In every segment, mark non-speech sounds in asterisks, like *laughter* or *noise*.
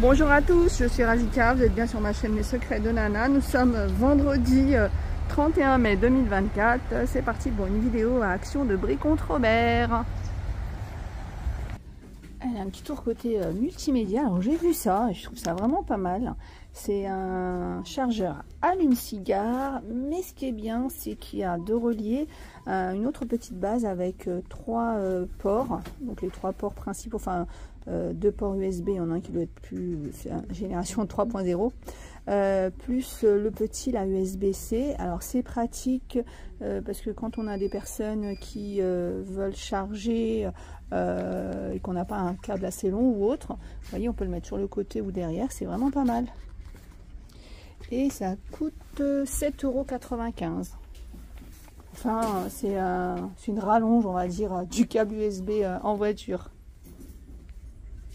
Bonjour à tous, je suis Razika, vous êtes bien sur ma chaîne Les Secrets de Nana. Nous sommes vendredi 31 mai 2024. C'est parti pour une vidéo à action de Brie contre Robert. Allez, un petit tour côté euh, multimédia. Alors j'ai vu ça et je trouve ça vraiment pas mal. C'est un chargeur allume-cigare, mais ce qui est bien, c'est qu'il y a deux reliés, euh, une autre petite base avec euh, trois ports, donc les trois ports principaux, enfin deux ports USB, il y en a un qui doit être plus génération *laughs* 3.0, euh, plus le petit la USB-C. Alors c'est pratique euh, parce que quand on a des personnes qui euh, veulent charger et qu'on n'a pas un câble assez long ou autre, vous voyez on peut le mettre sur le côté ou derrière, c'est vraiment pas mal. Et ça coûte 7,95€. Enfin, c'est une rallonge, on va dire, du câble USB en voiture.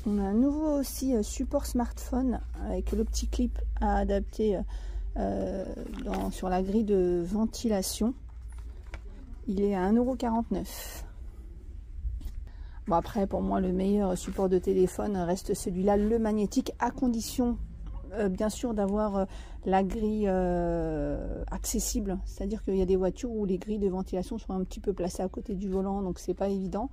On a un nouveau aussi euh, support smartphone avec le petit clip à adapter euh, euh, sur la grille de ventilation. Il est à 1,49€. Bon après pour moi le meilleur support de téléphone reste celui-là, le magnétique, à condition euh, bien sûr d'avoir euh, la grille euh, accessible, c'est-à-dire qu'il y a des voitures où les grilles de ventilation sont un petit peu placées à côté du volant, donc c'est pas évident.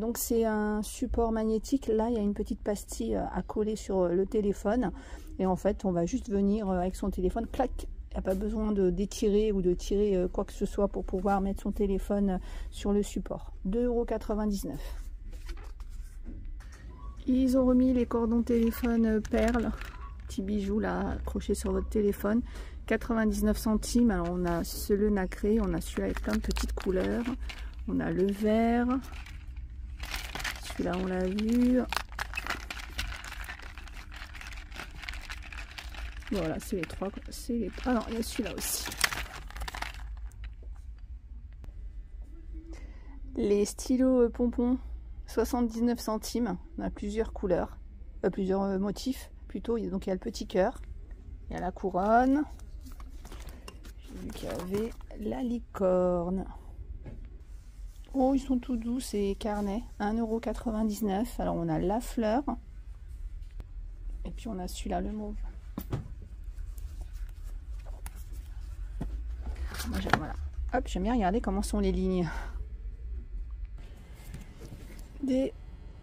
donc c'est un support magnétique, là il y a une petite pastille à coller sur le téléphone, et en fait on va juste venir avec son téléphone, clac, il n'y a pas besoin de d'étirer ou de tirer quoi que ce soit pour pouvoir mettre son téléphone sur le support. 2,99€. Ils ont remis les cordons téléphone perles bijou là accroché sur votre téléphone. 99 centimes. Alors on a ce nacré on a celui-là avec plein de petites couleurs. On a le vert. Celui-là on l'a vu. Voilà c'est les trois c'est les ah non il y a celui-là aussi. Les stylos euh, pompons 79 centimes. On a plusieurs couleurs euh, plusieurs euh, motifs plutôt. Donc il y a le petit cœur, il y a la couronne. J'ai vu qu'il y avait la licorne. Oh, ils sont tout doux ces carnets. 1,99€. Alors on a la fleur. Et puis on a celui-là, le mauve. Voilà. Hop, j'aime bien regarder comment sont les lignes. Des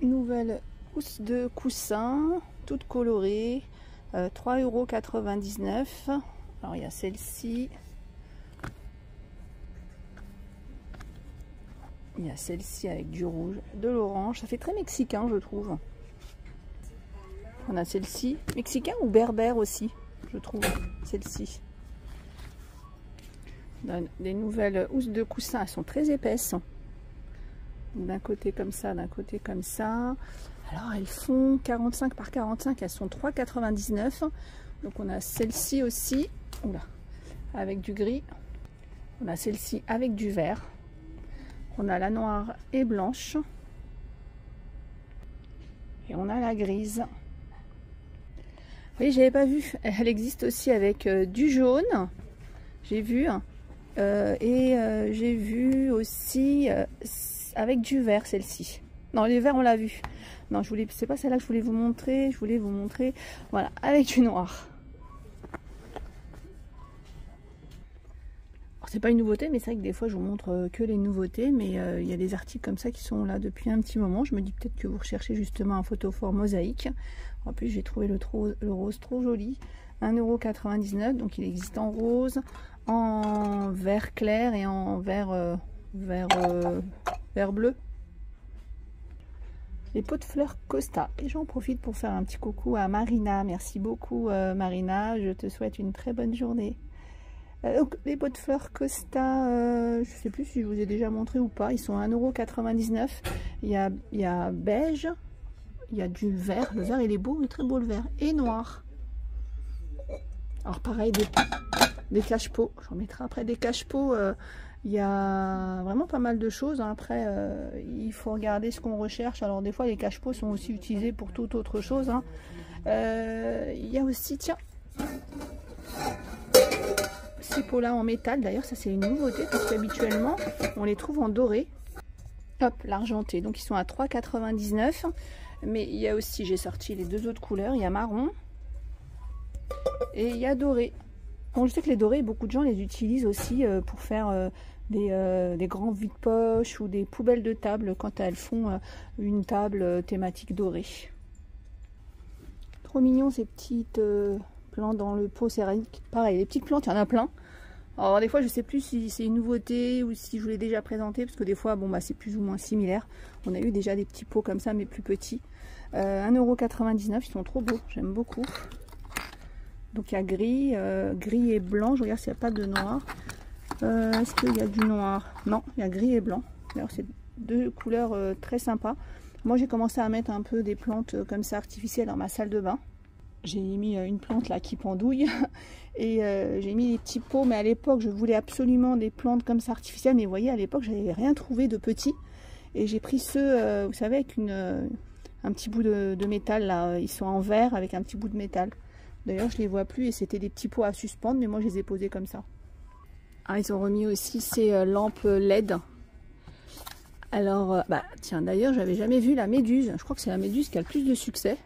nouvelles housses de coussins toutes colorées. 3,99€. Euh, Alors il y a celle-ci. Il y a celle-ci avec du rouge, de l'orange. Ça fait très mexicain, je trouve. On a celle-ci. Mexicain ou berbère aussi, je trouve. Celle-ci. Des nouvelles housses de coussin. Elles sont très épaisses. D'un côté comme ça, d'un côté comme ça. Alors elles font 45 par 45, elles sont 3,99. Donc on a celle-ci aussi, avec du gris. On a celle-ci avec du vert. On a la noire et blanche. Et on a la grise. Oui, j'avais pas vu. Elle existe aussi avec euh, du jaune. J'ai vu. Euh, et euh, j'ai vu aussi avec du vert celle-ci. Non, les verts on l'a vu. Non, je voulais, c'est pas celle-là que je voulais vous montrer. Je voulais vous montrer, voilà, avec du noir. c'est pas une nouveauté, mais c'est vrai que des fois je vous montre euh, que les nouveautés, mais euh, il y a des articles comme ça qui sont là depuis un petit moment. Je me dis peut-être que vous recherchez justement un photophore mosaïque. En plus, j'ai trouvé le, rose trop joli. 1,99€, donc il existe en rose, en vert clair et en vert, euh, vert, vert bleu les pots de fleurs Costa. Et j'en profite pour faire un petit coucou à Marina. Merci beaucoup euh, Marina, je te souhaite une très bonne journée. Euh, les pots de fleurs Costa, euh, je ne sais plus si je vous ai déjà montré ou pas, ils sont à 1,99€. Il y a, il y a beige, il y a du vert, le vert il est beau, il est très beau le vert, et noir. Alors pareil, des, des cache-pots, j'en mettrai après des cache-pots il y a vraiment pas mal de choses. Hein. Après, euh, il faut regarder ce qu'on recherche. Alors des fois, les cache-pots sont aussi utilisés pour toute autre chose. Hein. Euh, il y a aussi, tiens, ces pots-là en métal. D'ailleurs, ça c'est une nouveauté parce qu'habituellement, on les trouve en doré. Hop, l'argenté. Donc ils sont à 3,99. Mais il y a aussi, j'ai sorti les deux autres couleurs. Il y a marron et il y a doré. Bon, je sais que les dorés, beaucoup de gens les utilisent aussi euh, pour faire euh, des, des, grands vides-poches ou des poubelles de table quand elles font une table thématique dorée. Trop mignon ces petites plantes dans le pot céramique. Pareil, les petites plantes, il y en a plein. Alors des fois je sais plus si c'est une nouveauté ou si je vous l'ai déjà présenté parce que des fois bon bah c'est plus ou moins similaire. On a eu déjà des petits pots comme ça mais plus petits. Euh, 1,99€, ils sont trop beaux, j'aime beaucoup. Donc il y a gris, euh, gris et blanc, je regarde s'il n'y a pas de noir. Euh, est-ce qu'il y a du noir? Non, il y a gris et blanc. D'ailleurs c'est deux couleurs euh, très sympas. Moi j'ai commencé à mettre un peu des plantes comme ça artificielles dans ma salle de bain. J'ai mis une plante là qui pendouille. *laughs* Et j'ai mis des petits pots. Mais à l'époque je voulais absolument des plantes comme ça artificielles. Mais vous voyez à l'époque j'avais rien trouvé de petit. Et j'ai pris ceux vous savez avec un petit bout de, métal là. Ils sont en verre avec un petit bout de métal d'ailleurs je les vois plus et c'était des petits pots à suspendre mais moi je les ai posés comme ça ah, ils ont remis aussi ces lampes LED alors bah tiens d'ailleurs j'avais jamais vu la méduse je crois que c'est la méduse qui a le plus de succès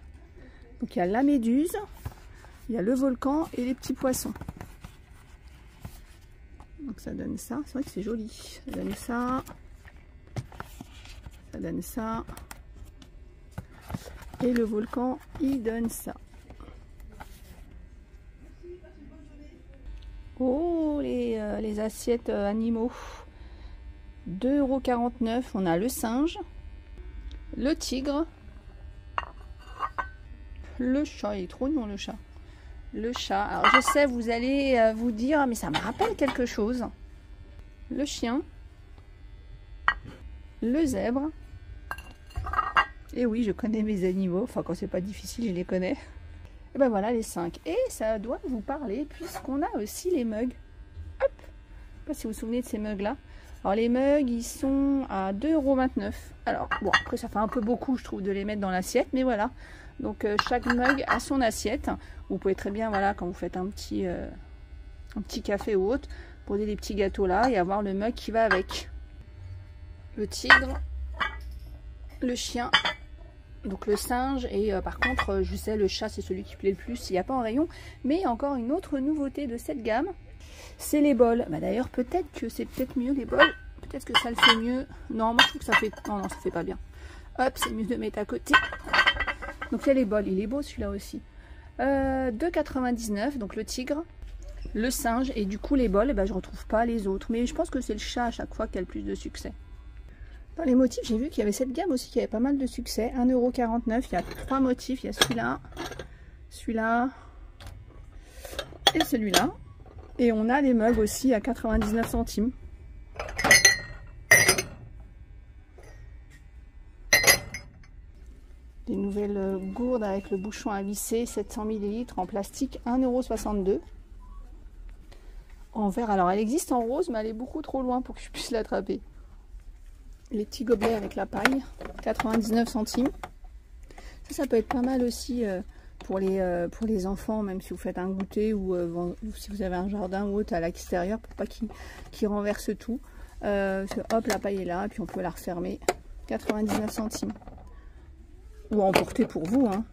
donc il y a la méduse, il y a le volcan et les petits poissons. Donc ça donne ça. C'est vrai que c'est joli. Ça donne ça. Ça donne ça. Et le volcan, il donne ça. Oh, les, euh, assiettes euh, animaux. 2,49€. On a le singe, le tigre, le chat. Il est trop mignon le chat. Le chat. Alors je sais, vous allez euh, vous dire, mais ça me rappelle quelque chose. Le chien. Le zèbre. Et oui, je connais mes animaux. Enfin, quand c'est pas difficile, je les connais. Et ben voilà les 5. Et ça doit vous parler puisqu'on a aussi les mugs. Hop Je sais pas si vous vous souvenez de ces mugs là. Alors les mugs, ils sont à 2,29€. Alors bon, après ça fait un peu beaucoup, je trouve, de les mettre dans l'assiette. Mais voilà, donc euh, chaque mug a son assiette. Vous pouvez très bien, voilà, quand vous faites un petit, euh, un petit café ou autre, poser des petits gâteaux là et avoir le mug qui va avec. Le tigre, le chien, donc le singe et euh, par contre, je sais, le chat c'est celui qui plaît le plus s'il n'y a pas en rayon. Mais encore une autre nouveauté de cette gamme, c'est les bols. Bah, D'ailleurs, peut-être que c'est peut-être mieux les bols. Peut-être que ça le fait mieux. Non, moi je trouve que ça fait... Non, non, ça fait pas bien. Hop, c'est mieux de mettre à côté. Donc il a les bols, il est beau celui-là aussi. Euh, 2,99, donc le tigre, le singe et du coup les bols, ben, je retrouve pas les autres. Mais je pense que c'est le chat à chaque fois qui a le plus de succès. Dans les motifs, j'ai vu qu'il y avait cette gamme aussi qui avait pas mal de succès. 1,49€, il y a trois motifs, il y a celui-là, celui-là et celui-là. Et on a les mugs aussi à 99 centimes. des nouvelles gourdes avec le bouchon à visser, 700 ml en plastique, 1,62€. En verre, alors elle existe en rose, mais elle est beaucoup trop loin pour que je puisse l'attraper. Les petits gobelets avec la paille, 99 centimes. Ça, ça peut être pas mal aussi euh, pour, les, euh, pour les enfants, même si vous faites un goûter ou, si vous avez un jardin ou autre à l'extérieur, pour pas qu'ils qu renversent tout. hop, la paille est là, puis on peut la refermer. 99 centimes ou emporter pour vous. Hein.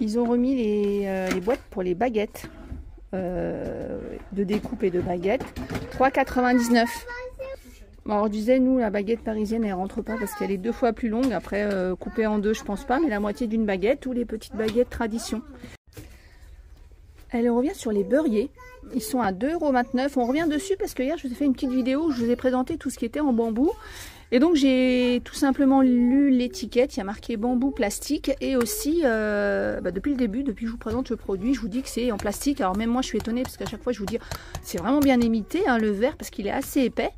Ils ont remis les, euh, boîtes pour les baguettes euh, de découpe et de baguettes. 3,99. Alors je disais, nous, la baguette parisienne, elle rentre pas parce qu'elle est deux fois plus longue. Après, euh, coupée en deux, je pense pas, mais la moitié d'une baguette ou les petites baguettes tradition. Elle revient sur les beurriers. Ils sont à 2,29€. On revient dessus parce que hier, je vous ai fait une petite vidéo où je vous ai présenté tout ce qui était en bambou. Et donc j'ai tout simplement lu l'étiquette, il y a marqué bambou plastique et aussi euh, bah, depuis le début, depuis que je vous présente le produit, je vous dis que c'est en plastique. Alors même moi je suis étonnée parce qu'à chaque fois je vous dis c'est vraiment bien imité hein, le verre parce qu'il est assez épais.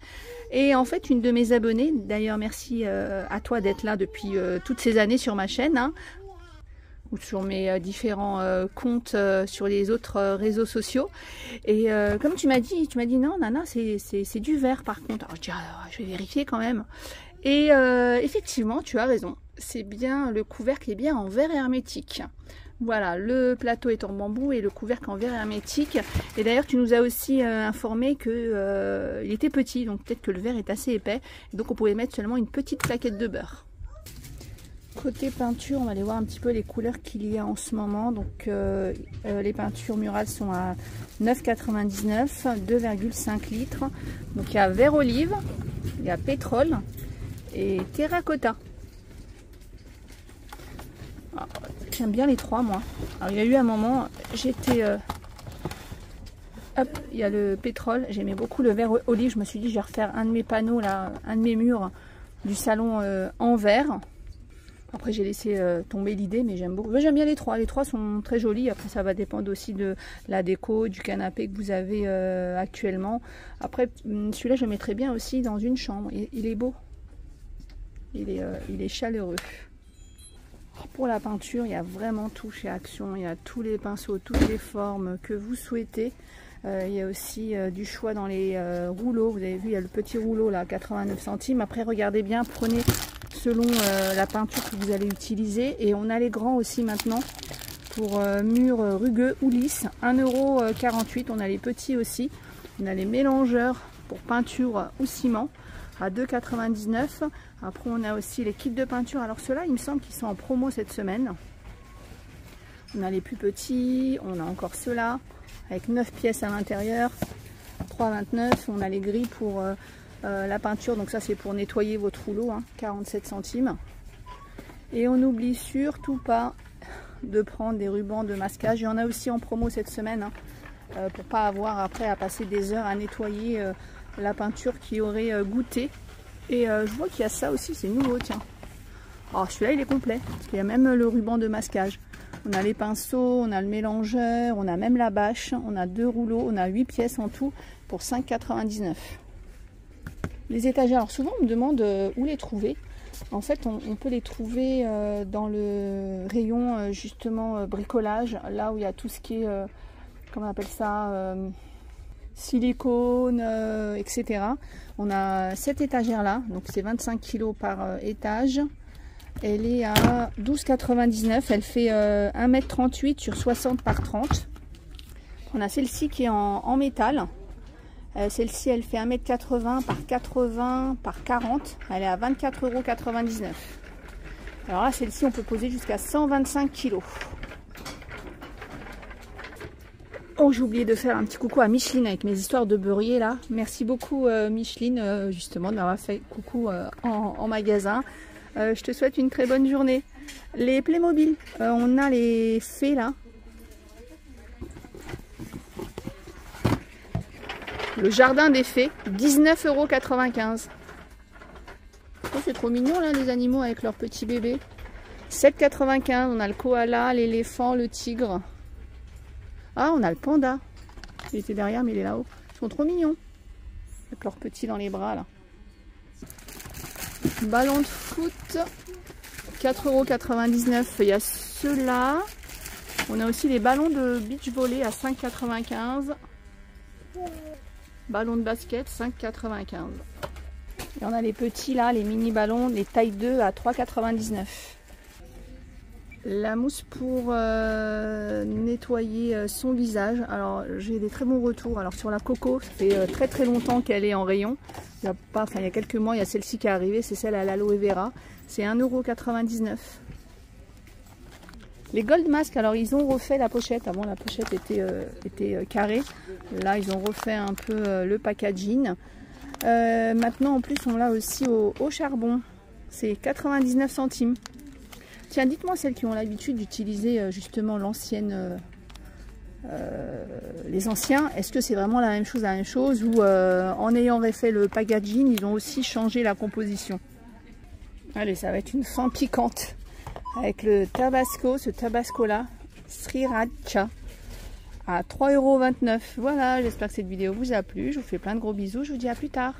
Et en fait une de mes abonnées, d'ailleurs merci euh, à toi d'être là depuis euh, toutes ces années sur ma chaîne, hein, ou sur mes euh, différents euh, comptes euh, sur les autres réseaux sociaux. Et comme tu m'as dit, tu m'as dit non, Nana, c'est du verre par contre. Alors je dis, ah, je vais vérifier quand même. Et effectivement, tu as raison. C'est bien, le couvercle est bien en verre hermétique. Voilà, le plateau est en bambou et le couvercle en verre hermétique. Et d'ailleurs, tu nous as aussi informé qu'il euh, était petit, donc peut-être que le verre est assez épais. donc on pouvait mettre seulement une petite plaquette de beurre. Côté peinture, on va aller voir un petit peu les couleurs qu'il y a en ce moment. Donc euh, les peintures murales sont à 9,99, 2,5 litres. Donc il y a vert olive, il y a pétrole et terracotta. J'aime bien les trois, moi. Il y a eu un moment, j'étais... Euh, hop, il y a le pétrole. J'aimais beaucoup le verre olive. Je me suis dit, je vais refaire un de mes panneaux, là, un de mes murs du salon euh, en verre. Après, j'ai laissé euh, tomber l'idée, mais j'aime beaucoup. J'aime bien les trois. Les trois sont très jolis. Après, ça va dépendre aussi de la déco, du canapé que vous avez actuellement. Après, hum, celui-là, je mettrais bien aussi dans une chambre. Il, est beau. Il est, il est chaleureux. Pour la peinture, il y a vraiment tout chez Action. Il y a tous les pinceaux, toutes les formes que vous souhaitez. Euh, il y a aussi euh, du choix dans les euh, rouleaux. Vous avez vu, il y a le petit rouleau là, 89 centimes. Après, regardez bien, prenez selon la peinture que vous allez utiliser. Et on a les grands aussi maintenant pour murs rugueux ou lisses. 1,48€. On a les petits aussi. On a les mélangeurs pour peinture ou ciment à 2,99€. Après, on a aussi les kits de peinture. Alors, ceux-là, il me semble qu'ils sont en promo cette semaine. On a les plus petits. On a encore ceux-là avec 9 pièces à l'intérieur. 3,29. On a les gris pour euh, euh, la peinture. Donc, ça, c'est pour nettoyer votre rouleau. 47 hein, centimes. Et on n'oublie surtout pas de prendre des rubans de masquage. Il y en a aussi en promo cette semaine. Hein, euh, pour pas avoir après à passer des heures à nettoyer la peinture qui aurait goûté et euh, je vois qu'il y a ça aussi, c'est nouveau, tiens. Alors celui-là, il est complet, parce qu'il y a même le ruban de masquage. On a les pinceaux, on a le mélangeur, on a même la bâche, on a deux rouleaux, on a 8 pièces en tout pour 5,99. Les étagères, alors souvent on me demande euh, où les trouver. En fait, on, peut les trouver euh, dans le rayon justement bricolage, là où il y a tout ce qui est, comment on appelle ça, silicone, etc. On a cette étagère là, donc c'est 25 kg par euh, étage. Elle est à 12,99. Elle fait 1m38 euh, sur 60 par 30. On a celle-ci qui est en, métal. Euh, celle-ci, elle fait 1m80 par 80 par 40. Elle est à 24,99€. Alors là, celle-ci, on peut poser jusqu'à 125 kg. Oh, j'ai oublié de faire un petit coucou à Micheline avec mes histoires de beurrier là. Merci beaucoup euh, Micheline euh, justement de m'avoir fait coucou en, magasin. je te souhaite une très bonne journée. Les Playmobil, on a les fées là. Le jardin des fées, 19,95€. Oh, c'est trop mignon là les animaux avec leurs petits bébés. 7,95€, on a le koala, l'éléphant, le tigre. Ah, on a le panda. Il était derrière, mais il est là-haut. Ils sont trop mignons. Avec leurs petits dans les bras, là. Ballon de foot. 4,99€. Il y a ceux-là. On a aussi les ballons de beach volley à 5,95€. Ballon de basket, 5,95€. Et on a les petits là, les mini ballons, les tailles 2 à 3,99€. La mousse pour euh, nettoyer euh, son visage. Alors j'ai des très bons retours. Alors sur la coco, ça fait euh, très très longtemps qu'elle est en rayon. Il y a pas, il y a quelques mois, il y a celle-ci qui est arrivée, c'est celle à l'aloe vera. C'est 1,99€. Les Gold Mask, alors ils ont refait la pochette. Avant la pochette était, était carrée. Là ils ont refait un peu le packaging. maintenant en plus on l'a aussi au, charbon. C'est 99 centimes. Tiens, dites-moi celles qui ont l'habitude d'utiliser euh, justement l'ancienne, euh, euh, les anciens, est-ce que c'est vraiment la même chose, la même chose ou en ayant refait le packaging, ils ont aussi changé la composition? Allez, ça va être une fin piquante avec le tabasco, ce tabasco là, Sriracha à 3,29€. Voilà, j'espère que cette vidéo vous a plu. Je vous fais plein de gros bisous. Je vous dis à plus tard.